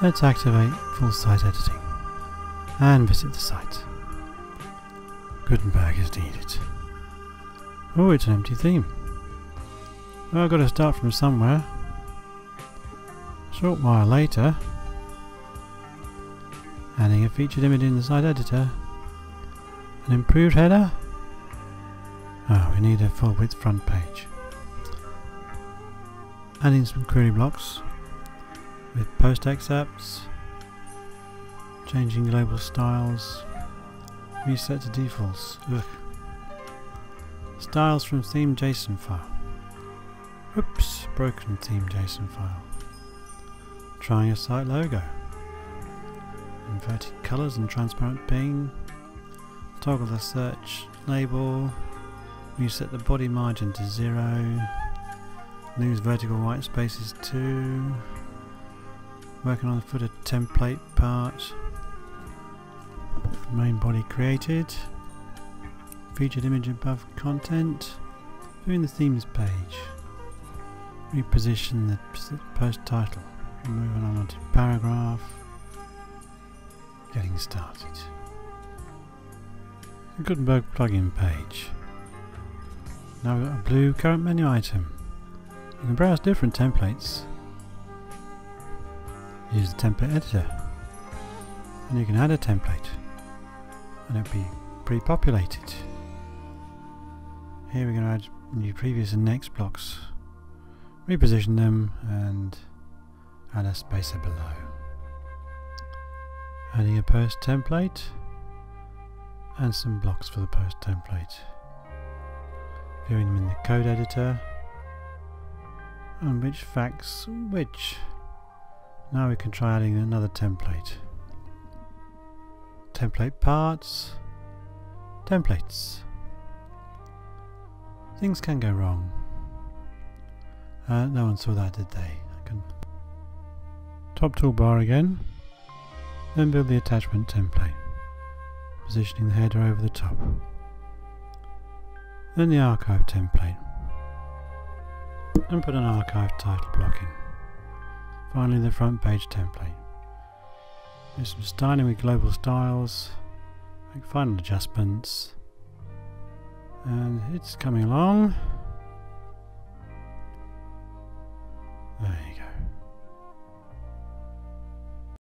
Let's activate full site editing and visit the site. Gutenberg is needed. Oh, it's an empty theme. Well, I've got to start from somewhere. A short while later, adding a featured image in the site editor. An improved header? Oh, we need a full width front page. Adding some query blocks with post excerpts, changing global styles, reset to defaults. Ugh. Styles from theme JSON file. Oops, broken theme JSON file. Trying a site logo. Inverted colours and transparent pane. Toggle the search label. Reset the body margin to zero. Lose vertical white spaces too. Working on the footer template part. Main body created. Featured image above content. Doing the themes page. Reposition the post title. Moving on to paragraph. Getting started. Gutenberg plugin page. Now we've got a blue current menu item. You can browse different templates. Use the template editor. And you can add a template. And it'll be pre-populated. Here we're going to add new previous and next blocks. Reposition them and add a spacer below. Adding a post template and some blocks for the post template. Viewing them in the code editor and which facts which. Now we can try adding another template. Template parts, templates. Things can go wrong. Uh, no one saw that, did they? I can top toolbar again, then build the attachment template, positioning the header over the top. Then the archive template, and put an archive title block in. Finally the front page template. Do some styling with global styles, make final adjustments, and it's coming along.